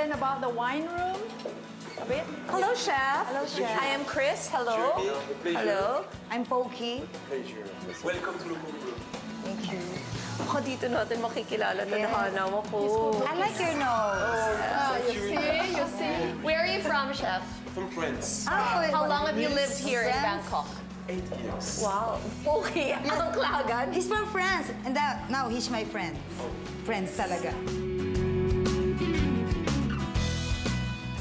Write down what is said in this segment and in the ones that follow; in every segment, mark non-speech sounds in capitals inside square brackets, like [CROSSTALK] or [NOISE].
explain about the wine room a bit? Hello, chef. Hello, chef. I am Kris. Hello. Jeremy, a pleasure. Hello. I'm Pokey. Pleasure. Welcome to the Moon Room. Thank you. Baka dito natin makikilala Yes. tadhana mo po. I like your nose. Ah, you you. see, you see. Where are you from, chef? From France. Oh, How long have you lived here in Bangkok? Eight years. Wow. Okay, ang klagan. He's from France. And that, now he's my friend. Friends talaga.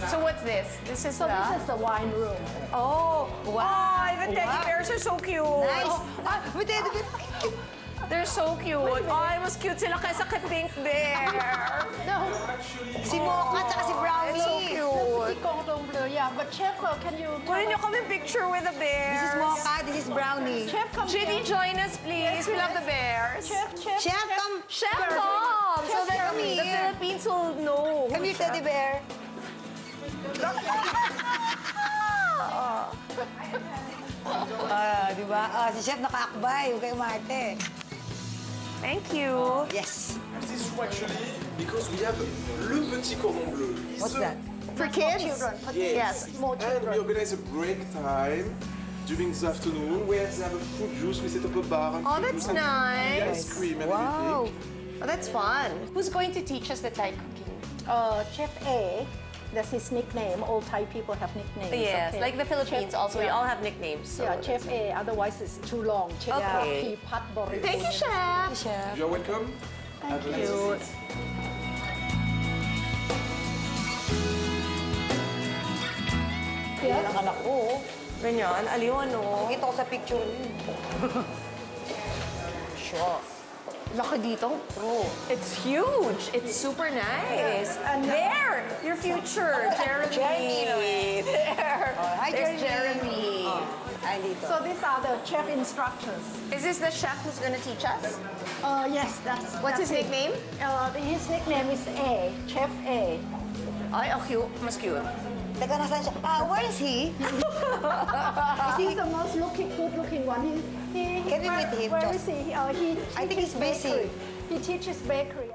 So what's this? This is So the... this is the wine room. Oh, wow. the teddy Wow. bears are so cute. Nice. Ah, may teddy bear. They're so cute. Ay, mas cute sila kaysa kay Pink Bear. [LAUGHS] No, Si Mocha at si Brownie. It's so cute. petit cordon bleu, yeah. But chef, uh, can you? Kunin niyo kami picture with the bears. This is Mocha, this is Brownie. Chef, come Judy, here. join us, please. We love the bears. Chef, chef, Chef, come. Chef, come! So Chef, that come the here. Philippines will know. Come here, teddy bear. Ah, di ba? Ah, si Chef nakaakbay. Huwag kayo umarte. Thank you. Yes. This room actually, because we have Le Petit Cordon Bleu. What's a- that? For kids? children. Yes. More And children. we organize a break time during the afternoon where they have a fruit juice. We set up a bar. And Oh, fruit that's juice and nice. Ice cream and Wow. everything. Oh, that's fun. Who's going to teach us the Thai cooking? Uh, chef A, that's his nickname. All Thai people have nicknames. Yes, okay? like the Philippines Chef- also. We yeah. all have nicknames. So Yeah, Chef A. Otherwise, it's too long. Chef Okay. P. Pat Boris. Thank you, Chef. Chef. You're welcome. Thank have you. visit. Yan ang anak ko. Ganyan, aliw ano. Nakita ko sa picture niyo. [LAUGHS] Sure. Laki dito. True. It's huge. It's super nice. And there, your future, Jeremy. Jeremy. There. Oh, hi, There's Jeremy. Jeremy. Ay. So these are the chef instructions. Is this the chef who's going to teach us? Uh, yes, that's. What's that's his it. nickname? Uh, his nickname is A. Chef A. Ay, oh, cute. Mas cute. Teka, nasaan siya? Ah, where is he? [LAUGHS] He's the most looking, good-looking one. He, he, he, Can we where, meet him, Where just- is he? Uh, he I think he's busy. bakery. He teaches bakery.